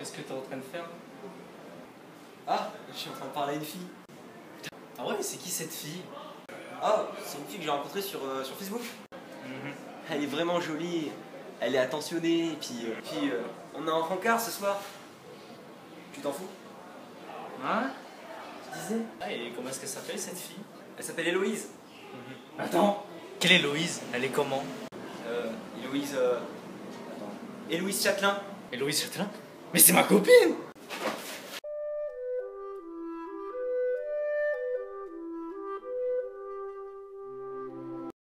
Qu'est-ce que t'es en train de faire Ah, je suis en train de parler à une fille. Ah ouais, c'est qui cette fille? Ah, c'est une fille que j'ai rencontrée sur, euh, sur Facebook. Mhm. Elle est vraiment jolie, elle est attentionnée, et puis, euh, puis euh, on est en rencard ce soir. Tu t'en fous? Hein? Tu disais? Ah, et comment est-ce qu'elle s'appelle cette fille? Elle s'appelle Héloïse. Attends Quelle est Héloïse? Elle est comment? Euh, Héloïse. Euh... Attends. Héloïse Châtelain. Héloïse Châtelain? Mais c'est ma copine